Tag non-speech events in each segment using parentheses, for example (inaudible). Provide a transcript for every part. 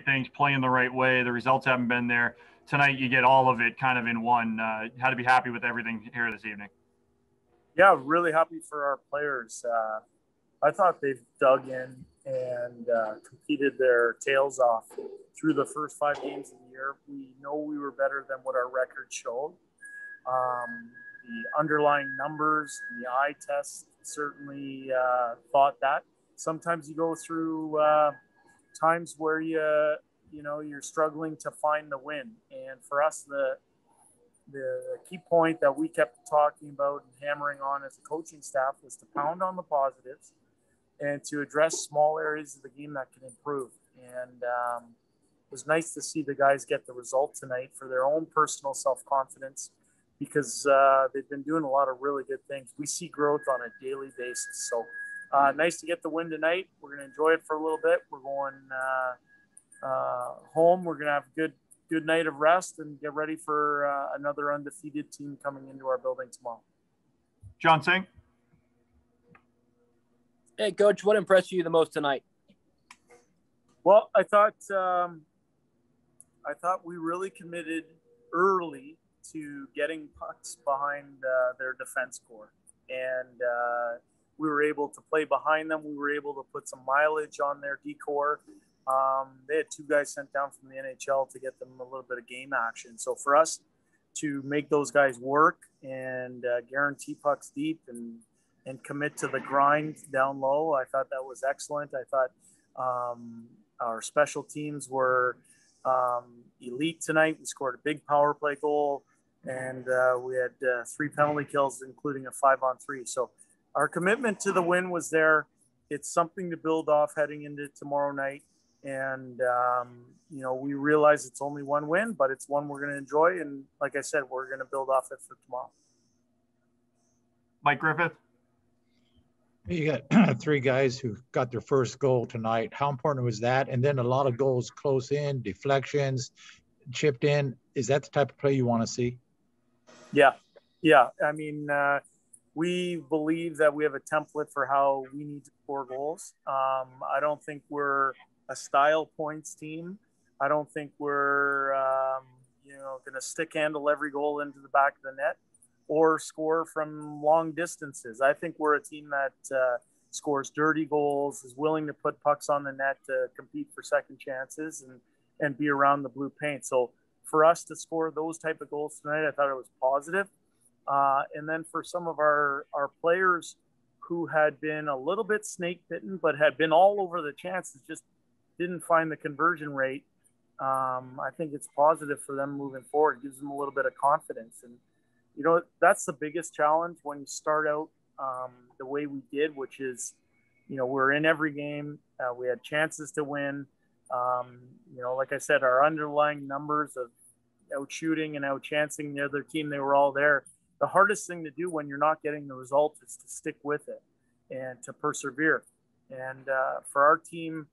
things, playing the right way. The results haven't been there. Tonight, you get all of it kind of in one. Uh, had to be happy with everything here this evening. Yeah, really happy for our players. Uh, I thought they've dug in and uh, competed their tails off through the first five games of the year. We know we were better than what our record showed. Um, the underlying numbers and the eye test certainly uh, thought that. Sometimes you go through uh, times where you you know you're struggling to find the win, and for us the the key point that we kept talking about and hammering on as a coaching staff was to pound on the positives and to address small areas of the game that can improve. And um, it was nice to see the guys get the result tonight for their own personal self confidence because uh, they've been doing a lot of really good things. We see growth on a daily basis. So uh, nice to get the win tonight. We're going to enjoy it for a little bit. We're going uh, uh home. We're going to have a good good night of rest and get ready for uh, another undefeated team coming into our building tomorrow. John Singh. Hey, coach, what impressed you the most tonight? Well, I thought um, I thought we really committed early to getting pucks behind uh, their defense corps. And uh, we were able to play behind them. We were able to put some mileage on their decor. Um, they had two guys sent down from the NHL to get them a little bit of game action. So for us to make those guys work and uh, guarantee pucks deep and and commit to the grind down low, I thought that was excellent. I thought um, our special teams were um, elite tonight. We scored a big power play goal and uh, we had uh, three penalty kills, including a five on three. So our commitment to the win was there. It's something to build off heading into tomorrow night. And, um, you know, we realize it's only one win, but it's one we're going to enjoy. And like I said, we're going to build off it for tomorrow. Mike Griffith. You got (clears throat) three guys who got their first goal tonight. How important was that? And then a lot of goals close in, deflections, chipped in. Is that the type of play you want to see? Yeah, yeah. I mean, uh, we believe that we have a template for how we need to score goals. Um, I don't think we're a style points team. I don't think we're um, you know going to stick handle every goal into the back of the net or score from long distances. I think we're a team that uh, scores dirty goals, is willing to put pucks on the net to compete for second chances and and be around the blue paint. So for us to score those type of goals tonight, I thought it was positive. Uh, and then for some of our our players who had been a little bit snake bitten, but had been all over the chances, just didn't find the conversion rate. Um, I think it's positive for them moving forward. It gives them a little bit of confidence, and you know that's the biggest challenge when you start out um, the way we did, which is, you know, we're in every game. Uh, we had chances to win. Um, you know, like I said, our underlying numbers of out shooting and out chancing the other team, they were all there. The hardest thing to do when you're not getting the result is to stick with it and to persevere. And uh, for our team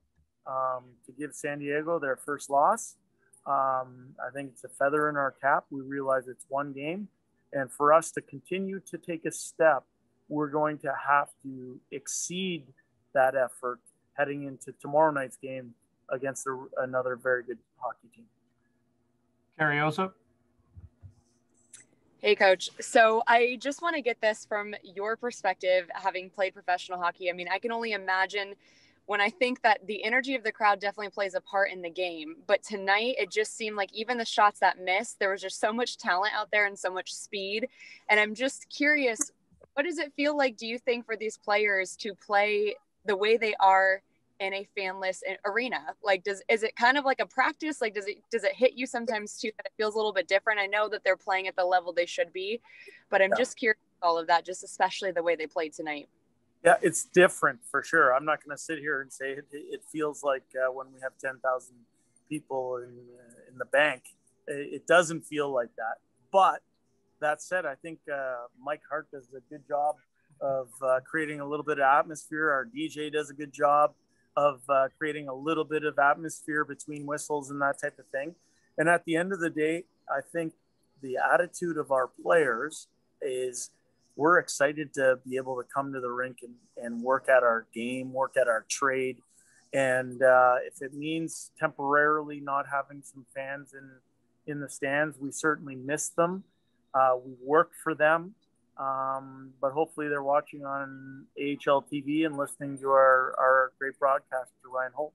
um, to give San Diego their first loss, um, I think it's a feather in our cap. We realize it's one game. And for us to continue to take a step, we're going to have to exceed that effort heading into tomorrow night's game against a, another very good hockey team. Carriosa. Hey, coach. So I just want to get this from your perspective, having played professional hockey. I mean, I can only imagine when I think that the energy of the crowd definitely plays a part in the game. But tonight, it just seemed like even the shots that missed, there was just so much talent out there and so much speed. And I'm just curious, what does it feel like, do you think, for these players to play the way they are in a fanless arena? Like does is it kind of like a practice? Like does it does it hit you sometimes too that it feels a little bit different? I know that they're playing at the level they should be but i'm yeah. just curious all of that just especially the way they played tonight. Yeah it's different for sure. I'm not going to sit here and say it, it feels like uh, when we have 10,000 people in, uh, in the bank it, doesn't feel like that. But that said i think uh, mike hart does a good job of uh, creating a little bit of atmosphere. Our dj does a good job of uh, creating a little bit of atmosphere between whistles and that type of thing. And at the end of the day, I think the attitude of our players is we're excited to be able to come to the rink and, and work at our game, work at our trade, And uh, if it means temporarily not having some fans in in the stands, we certainly miss them. Uh, we work for them, um, but hopefully they're watching on AHL TV and listening to our, our great broadcaster, Ryan Holt.